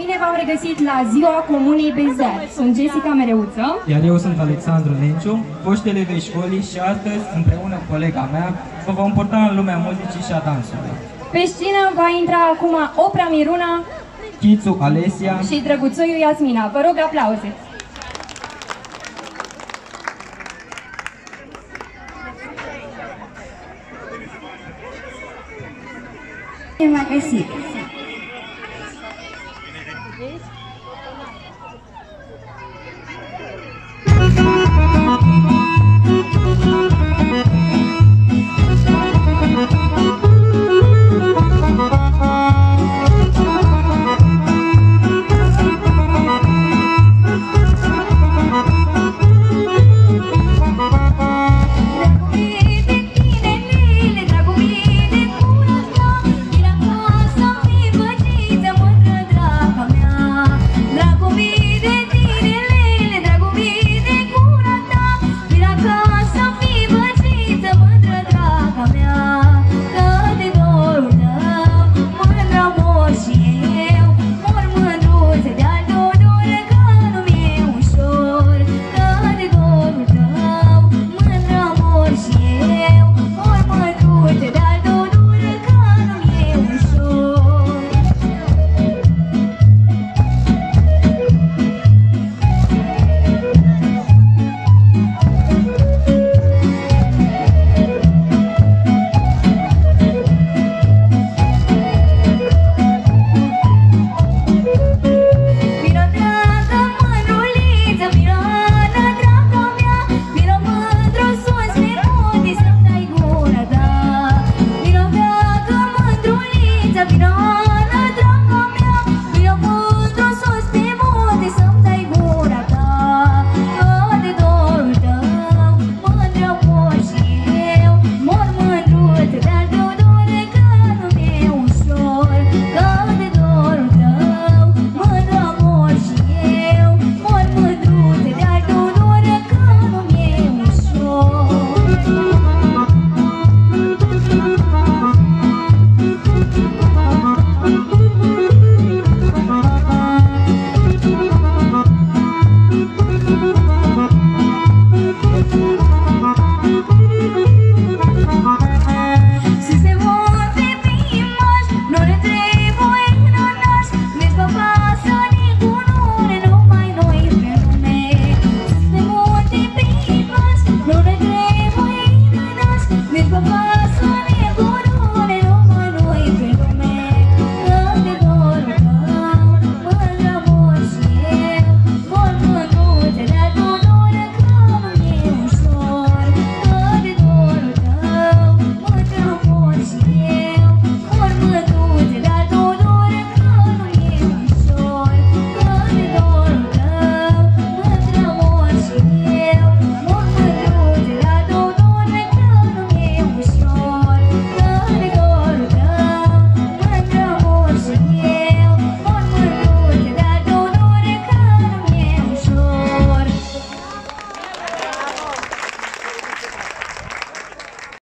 bine v-am regăsit la Ziua Comunei Bezer. Sunt Jessica Mereuță. Iar eu sunt Alexandru Nenciu, foști elevii școlii și astăzi, împreună cu colega mea, vă vom purta în lumea muzicii și a dansului. Pe scenă va intra acum Opra Miruna Chițu Alesia, și Drăguțoiu Iasmina. Vă rog aplauze! Bine Am găsit!